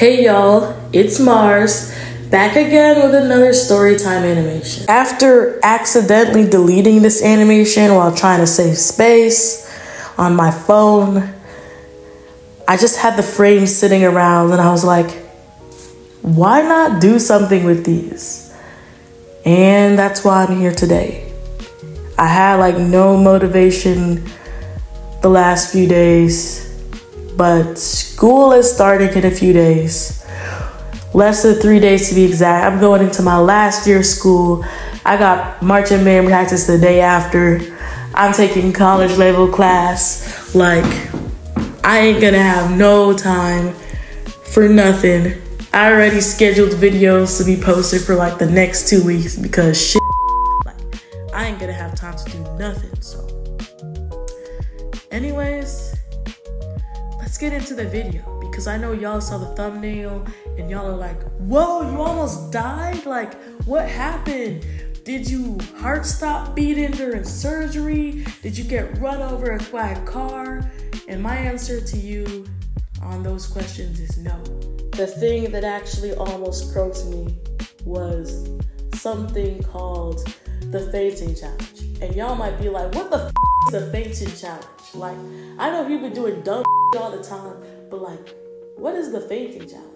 Hey y'all, it's Mars, back again with another storytime animation. After accidentally deleting this animation while trying to save space on my phone, I just had the frames sitting around and I was like, why not do something with these? And that's why I'm here today. I had like no motivation the last few days but school is starting in a few days. Less than three days to be exact. I'm going into my last year of school. I got marching band practice the day after. I'm taking college level class. Like, I ain't gonna have no time for nothing. I already scheduled videos to be posted for like the next two weeks because shit, like, I ain't gonna have time to do nothing. So, anyways, let's get into the video because I know y'all saw the thumbnail and y'all are like, whoa, you almost died? Like, what happened? Did you heart stop beating during surgery? Did you get run over by a car? And my answer to you on those questions is no. The thing that actually almost croaked me was something called the fainting challenge. And y'all might be like, what the f- the fainting challenge? Like, I know people doing dumb all the time, but like, what is the fainting challenge?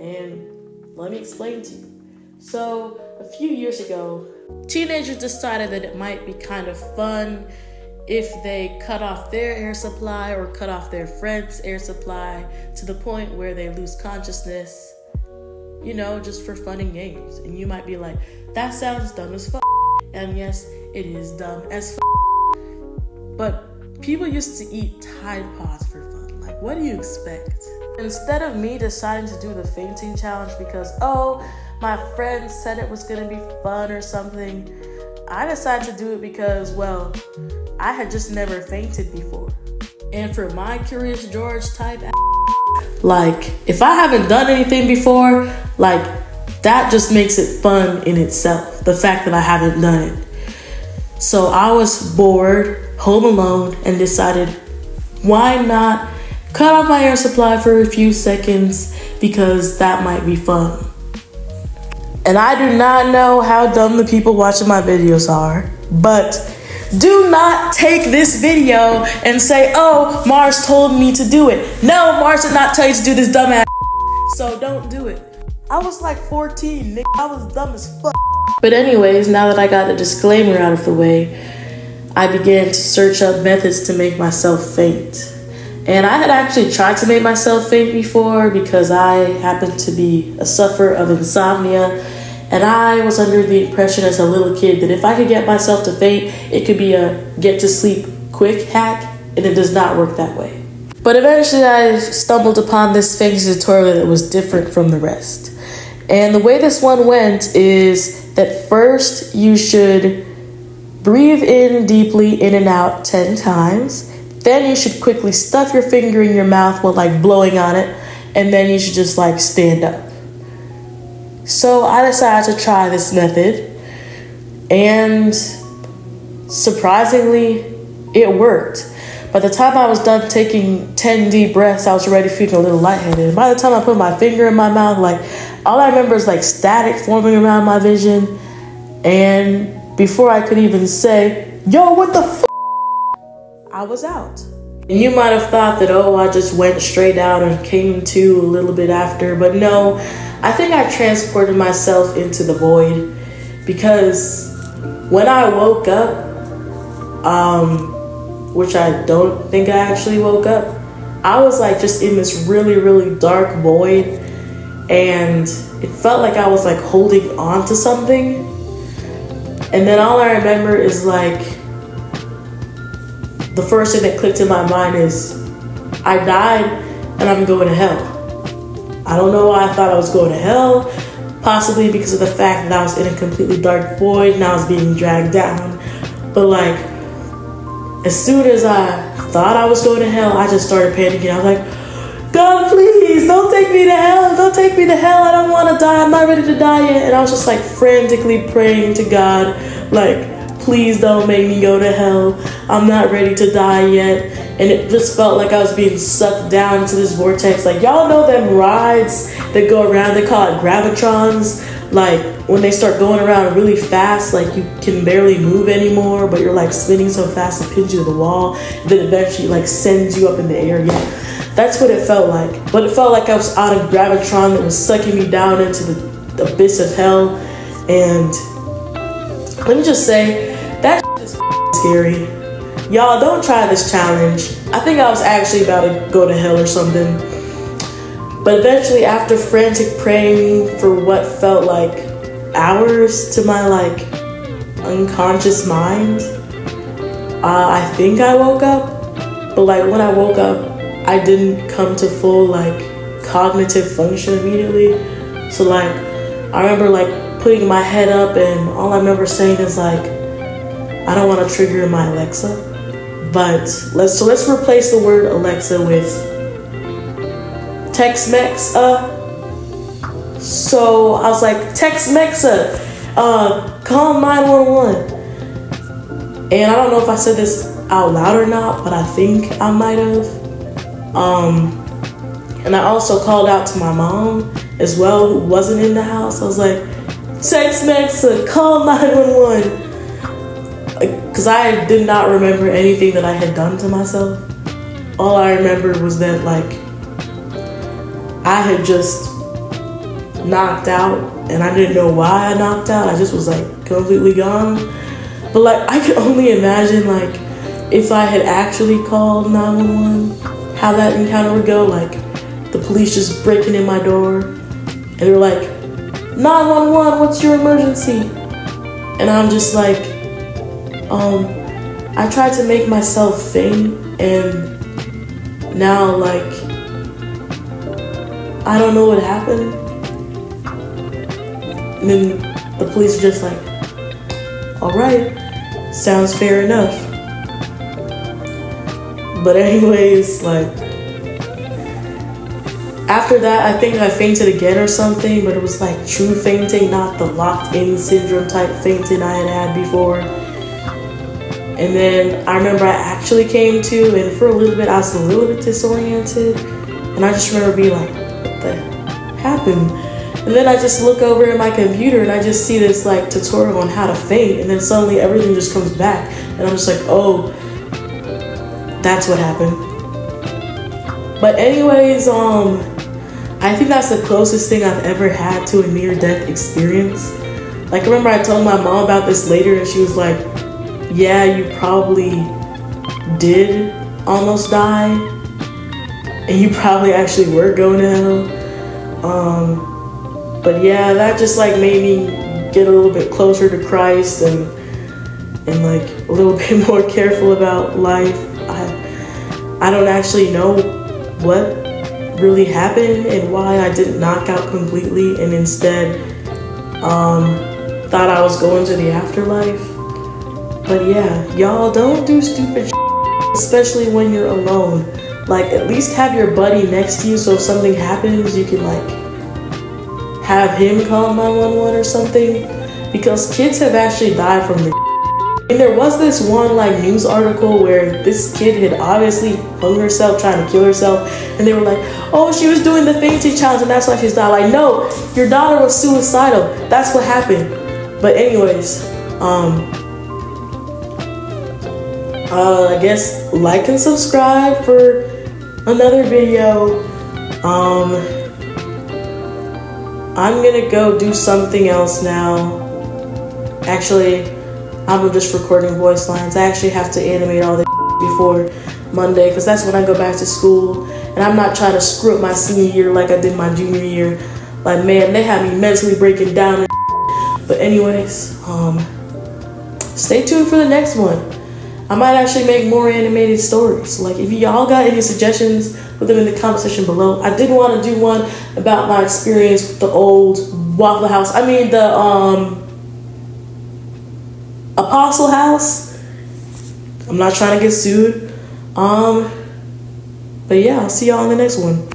And let me explain to you. So, a few years ago, teenagers decided that it might be kind of fun if they cut off their air supply or cut off their friend's air supply to the point where they lose consciousness, you know, just for fun and games. And you might be like, that sounds dumb as fuck. And yes, it is dumb as fuck. But People used to eat Tide Pods for fun. Like, what do you expect? Instead of me deciding to do the fainting challenge because, oh, my friend said it was gonna be fun or something, I decided to do it because, well, I had just never fainted before. And for my Curious George type, like, if I haven't done anything before, like, that just makes it fun in itself. The fact that I haven't done it. So I was bored home alone and decided why not cut off my air supply for a few seconds because that might be fun. And I do not know how dumb the people watching my videos are, but do not take this video and say, oh, Mars told me to do it. No, Mars did not tell you to do this dumbass. So don't do it. I was like 14, nigga. I was dumb as fuck. But anyways, now that I got the disclaimer out of the way, I began to search up methods to make myself faint. And I had actually tried to make myself faint before because I happened to be a sufferer of insomnia. And I was under the impression as a little kid that if I could get myself to faint, it could be a get to sleep quick hack, and it does not work that way. But eventually I stumbled upon this fainting tutorial that was different from the rest. And the way this one went is that first you should Breathe in deeply in and out 10 times. Then you should quickly stuff your finger in your mouth while like blowing on it. And then you should just like stand up. So I decided to try this method. And surprisingly, it worked. By the time I was done taking 10 deep breaths, I was already feeling a little lightheaded. By the time I put my finger in my mouth, like all I remember is like static forming around my vision. And before I could even say, yo, what the f? I was out. And you might have thought that, oh, I just went straight out and came to a little bit after, but no, I think I transported myself into the void because when I woke up, um, which I don't think I actually woke up, I was like just in this really, really dark void, and it felt like I was like holding on to something and then all I remember is like the first thing that clicked in my mind is I died and I'm going to hell. I don't know why I thought I was going to hell. Possibly because of the fact that I was in a completely dark void and I was being dragged down. But like, as soon as I thought I was going to hell, I just started panicking. I was like, God, please, don't take me to hell. Don't take me to hell. I don't want to die. I'm not ready to die yet. And I was just like frantically praying to God, like, please don't make me go to hell. I'm not ready to die yet. and it just felt like I was being sucked down into this vortex. Like y'all know them rides that go around, they call it gravitrons. Like when they start going around really fast, like you can barely move anymore, but you're like spinning so fast it pins you to the wall, then eventually like sends you up in the air. Yeah, that's what it felt like. But it felt like I was on a gravitron that was sucking me down into the abyss of hell. And let me just say, that is scary. Y'all don't try this challenge. I think I was actually about to go to hell or something. But eventually, after frantic praying for what felt like hours to my like unconscious mind, uh, I think I woke up. But like when I woke up, I didn't come to full like cognitive function immediately. So like I remember like putting my head up and all I remember saying is like I don't want to trigger my Alexa. But let's so let's replace the word Alexa with Tex-Mex. Uh, so I was like Tex-Mexa, uh, call 911. And I don't know if I said this out loud or not, but I think I might have. Um, and I also called out to my mom as well, who wasn't in the house. I was like, Tex-Mexa, call 911 because I did not remember anything that I had done to myself. All I remembered was that like I had just knocked out and I didn't know why I knocked out. I just was like completely gone. But like I could only imagine like if I had actually called 911, how that encounter would go. Like the police just breaking in my door and they're like, 911, what's your emergency? And I'm just like, um, I tried to make myself faint, and now, like, I don't know what happened. And then the police are just like, all right, sounds fair enough. But, anyways, like, after that, I think I fainted again or something, but it was like true fainting, not the locked in syndrome type fainting I had had before. And then I remember I actually came to, and for a little bit I was a little bit disoriented. And I just remember being like, what the happened? And then I just look over at my computer and I just see this like tutorial on how to faint. And then suddenly everything just comes back. And I'm just like, oh, that's what happened. But anyways, um, I think that's the closest thing I've ever had to a near death experience. Like, remember I told my mom about this later, and she was like, yeah, you probably did almost die, and you probably actually were going to hell. Um, but yeah, that just like made me get a little bit closer to Christ and and like a little bit more careful about life. I don't actually know what really happened and why I didn't knock out completely and instead um, thought I was going to the afterlife. But yeah, y'all don't do stupid especially when you're alone. Like, at least have your buddy next to you so if something happens, you can, like, have him call 911 or something. Because kids have actually died from the and there was this one like news article where this kid had obviously hung herself trying to kill herself and they were like oh she was doing the fainting challenge and that's why she's died like no your daughter was suicidal that's what happened but anyways um uh, I guess like and subscribe for another video. Um, I'm gonna go do something else now. Actually, I'm just recording voice lines. I actually have to animate all this before Monday because that's when I go back to school. And I'm not trying to screw up my senior year like I did my junior year. Like, man, they have me mentally breaking down. But anyways, um, stay tuned for the next one. I might actually make more animated stories. Like if y'all got any suggestions, put them in the comment section below. I did want to do one about my experience with the old Waffle House. I mean the um Apostle House. I'm not trying to get sued. Um but yeah, I'll see y'all in the next one.